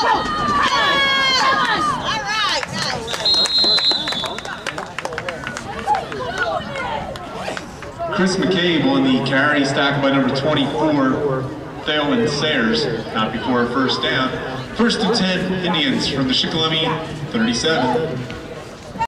Chris McCabe on the carry, stack by number 24, Thalen Sayers, not before a first down. First to 10, Indians from the Shikellamy 37.